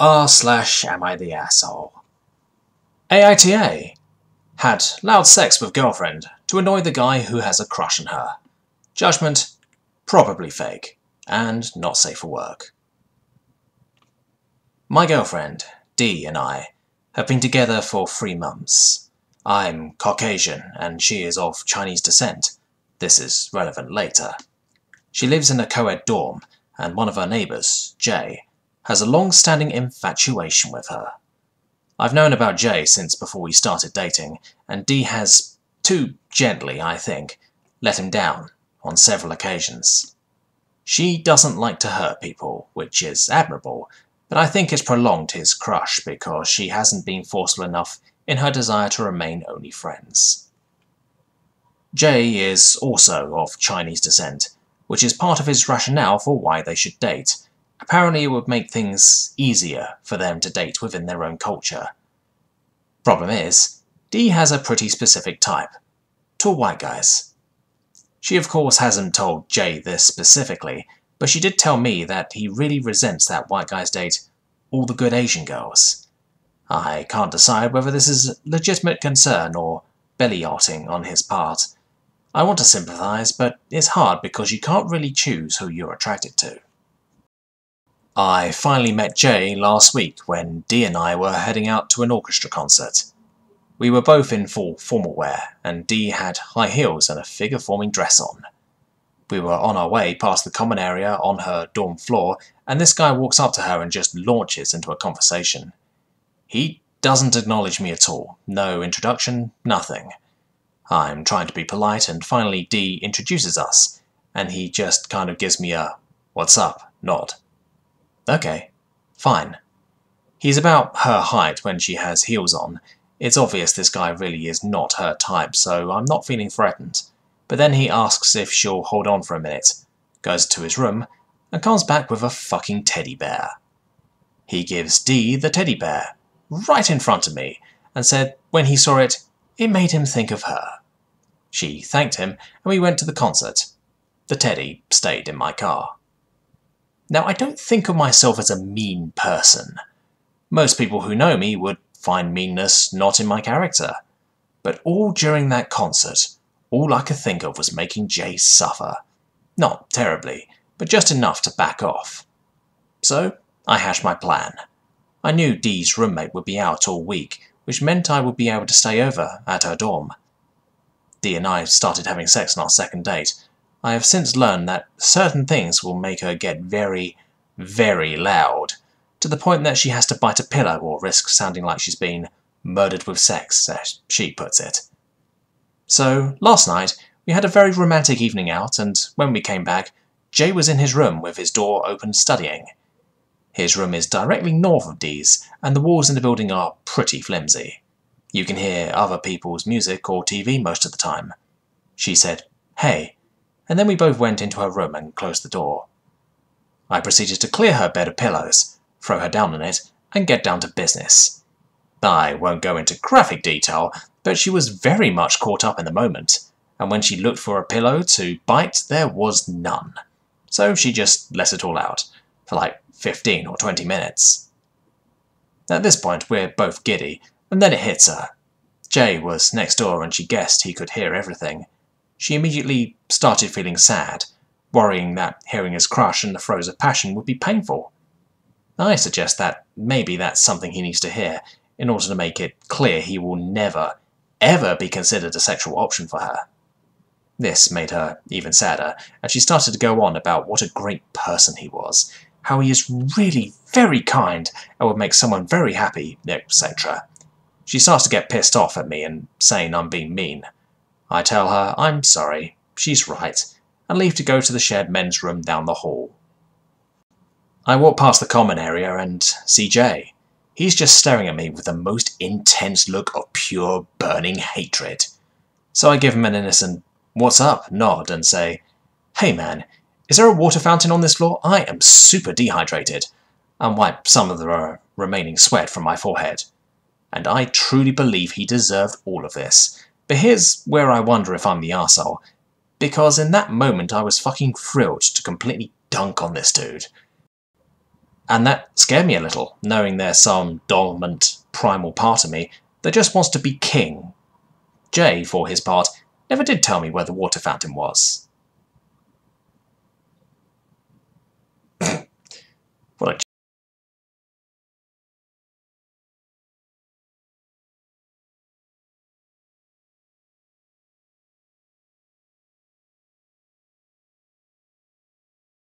R slash am I the asshole? AITA had loud sex with girlfriend to annoy the guy who has a crush on her. Judgment, probably fake, and not safe for work. My girlfriend, Dee, and I have been together for three months. I'm Caucasian and she is of Chinese descent. This is relevant later. She lives in a co-ed dorm and one of her neighbours, Jay, has a long-standing infatuation with her. I've known about Jay since before we started dating, and Dee has, too gently I think, let him down on several occasions. She doesn't like to hurt people, which is admirable, but I think it's prolonged his crush because she hasn't been forceful enough in her desire to remain only friends. Jay is also of Chinese descent, which is part of his rationale for why they should date. Apparently it would make things easier for them to date within their own culture. Problem is, Dee has a pretty specific type. Tall white guys. She of course hasn't told Jay this specifically, but she did tell me that he really resents that white guys date all the good Asian girls. I can't decide whether this is legitimate concern or belly yachting on his part. I want to sympathise, but it's hard because you can't really choose who you're attracted to. I finally met Jay last week when Dee and I were heading out to an orchestra concert. We were both in full formal wear, and Dee had high heels and a figure-forming dress on. We were on our way past the common area on her dorm floor, and this guy walks up to her and just launches into a conversation. He doesn't acknowledge me at all. No introduction, nothing. I'm trying to be polite, and finally Dee introduces us, and he just kind of gives me a what's up nod. Okay, fine. He's about her height when she has heels on. It's obvious this guy really is not her type, so I'm not feeling threatened. But then he asks if she'll hold on for a minute, goes to his room, and comes back with a fucking teddy bear. He gives Dee the teddy bear, right in front of me, and said when he saw it, it made him think of her. She thanked him, and we went to the concert. The teddy stayed in my car. Now, I don't think of myself as a mean person. Most people who know me would find meanness not in my character. But all during that concert, all I could think of was making Jay suffer. Not terribly, but just enough to back off. So, I hashed my plan. I knew Dee's roommate would be out all week, which meant I would be able to stay over at her dorm. Dee and I started having sex on our second date. I have since learned that certain things will make her get very, very loud, to the point that she has to bite a pillow or risk sounding like she's been murdered with sex, as she puts it. So, last night, we had a very romantic evening out, and when we came back, Jay was in his room with his door open studying. His room is directly north of Dee's, and the walls in the building are pretty flimsy. You can hear other people's music or TV most of the time. She said, hey, and then we both went into her room and closed the door. I proceeded to clear her bed of pillows, throw her down on it, and get down to business. I won't go into graphic detail, but she was very much caught up in the moment, and when she looked for a pillow to bite, there was none. So she just let it all out, for like 15 or 20 minutes. At this point, we're both giddy, and then it hits her. Jay was next door and she guessed he could hear everything. She immediately started feeling sad, worrying that hearing his crush in the throes of passion would be painful. I suggest that maybe that's something he needs to hear in order to make it clear he will never, ever be considered a sexual option for her. This made her even sadder, and she started to go on about what a great person he was, how he is really very kind and would make someone very happy, etc. She starts to get pissed off at me and saying I'm being mean. I tell her I'm sorry, she's right, and leave to go to the shared men's room down the hall. I walk past the common area and see Jay. He's just staring at me with the most intense look of pure burning hatred. So I give him an innocent, what's up, nod and say, hey man, is there a water fountain on this floor? I am super dehydrated, and wipe some of the remaining sweat from my forehead and I truly believe he deserved all of this. But here's where I wonder if I'm the arsehole, because in that moment I was fucking thrilled to completely dunk on this dude. And that scared me a little, knowing there's some dormant, primal part of me that just wants to be king. Jay, for his part, never did tell me where the water fountain was.